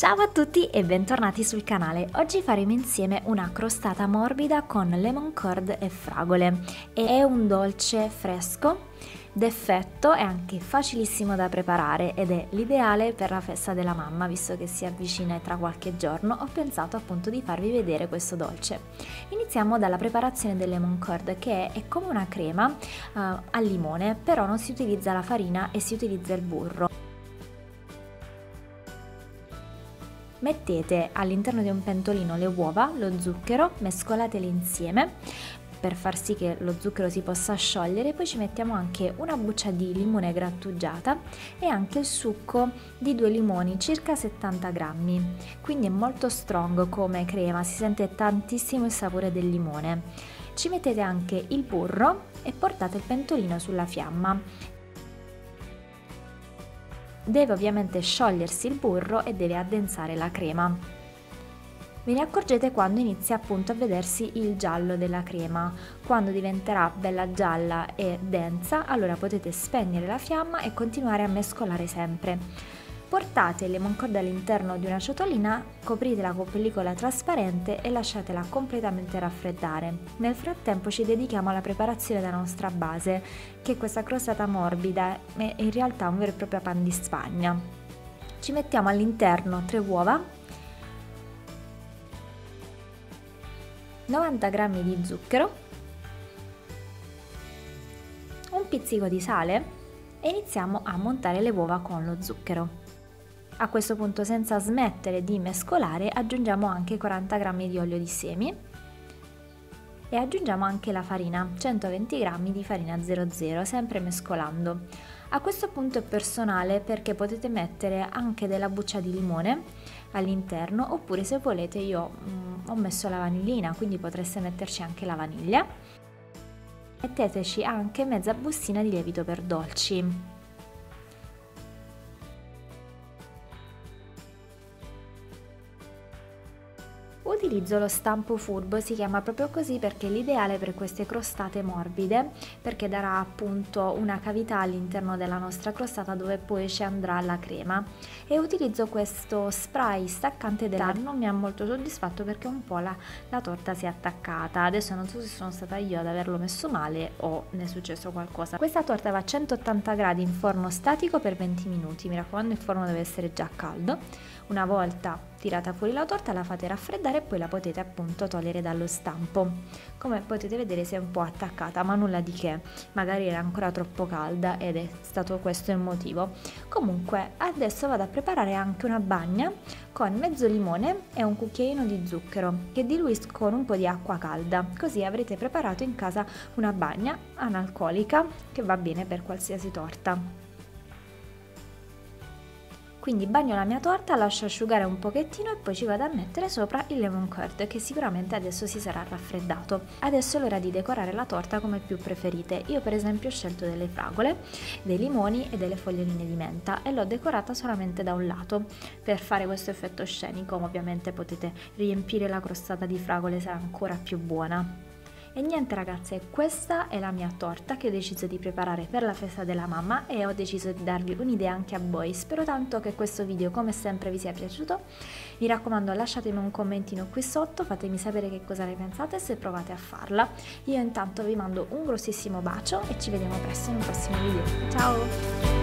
Ciao a tutti e bentornati sul canale. Oggi faremo insieme una crostata morbida con lemon curd e fragole. È un dolce fresco, d'effetto è anche facilissimo da preparare ed è l'ideale per la festa della mamma, visto che si avvicina tra qualche giorno. Ho pensato appunto di farvi vedere questo dolce. Iniziamo dalla preparazione del lemon curd che è come una crema uh, al limone, però non si utilizza la farina e si utilizza il burro. Mettete all'interno di un pentolino le uova, lo zucchero, mescolatele insieme per far sì che lo zucchero si possa sciogliere, poi ci mettiamo anche una buccia di limone grattugiata e anche il succo di due limoni, circa 70 grammi. Quindi è molto strong come crema, si sente tantissimo il sapore del limone. Ci mettete anche il burro e portate il pentolino sulla fiamma Deve ovviamente sciogliersi il burro e deve addensare la crema. Ve ne accorgete quando inizia appunto a vedersi il giallo della crema. Quando diventerà bella gialla e densa, allora potete spegnere la fiamma e continuare a mescolare sempre. Portate il lemon curd all'interno di una ciotolina, copritela con pellicola trasparente e lasciatela completamente raffreddare. Nel frattempo ci dedichiamo alla preparazione della nostra base, che è questa crostata morbida è in realtà un vero e proprio pan di Spagna. Ci mettiamo all'interno 3 uova, 90 g di zucchero, un pizzico di sale e iniziamo a montare le uova con lo zucchero. A questo punto senza smettere di mescolare aggiungiamo anche 40 g di olio di semi e aggiungiamo anche la farina, 120 g di farina 00, sempre mescolando. A questo punto è personale perché potete mettere anche della buccia di limone all'interno oppure se volete io mm, ho messo la vanillina quindi potreste metterci anche la vaniglia. Metteteci anche mezza bustina di lievito per dolci. Utilizzo lo stampo furbo, si chiama proprio così perché è l'ideale per queste crostate morbide perché darà appunto una cavità all'interno della nostra crostata dove poi ci andrà la crema. E utilizzo questo spray staccante della non mi ha molto soddisfatto perché un po' la, la torta si è attaccata. Adesso non so se sono stata io ad averlo messo male o ne è successo qualcosa. Questa torta va a 180 gradi in forno statico per 20 minuti. Mi raccomando il forno deve essere già caldo. Una volta tirata fuori la torta la fate raffreddare e poi la potete appunto togliere dallo stampo. Come potete vedere si è un po' attaccata ma nulla di che, magari era ancora troppo calda ed è stato questo il motivo. Comunque adesso vado a preparare anche una bagna con mezzo limone e un cucchiaino di zucchero che diluisco con un po' di acqua calda, così avrete preparato in casa una bagna analcolica che va bene per qualsiasi torta. Quindi bagno la mia torta, lascio asciugare un pochettino e poi ci vado a mettere sopra il lemon curd che sicuramente adesso si sarà raffreddato. Adesso è l'ora di decorare la torta come più preferite. Io per esempio ho scelto delle fragole, dei limoni e delle foglioline di menta e l'ho decorata solamente da un lato per fare questo effetto scenico. Ovviamente potete riempire la crostata di fragole, sarà ancora più buona. E niente ragazze, questa è la mia torta che ho deciso di preparare per la festa della mamma e ho deciso di darvi un'idea anche a voi. Spero tanto che questo video come sempre vi sia piaciuto. Mi raccomando lasciatemi un commentino qui sotto, fatemi sapere che cosa ne pensate se provate a farla. Io intanto vi mando un grossissimo bacio e ci vediamo presto in un prossimo video. Ciao!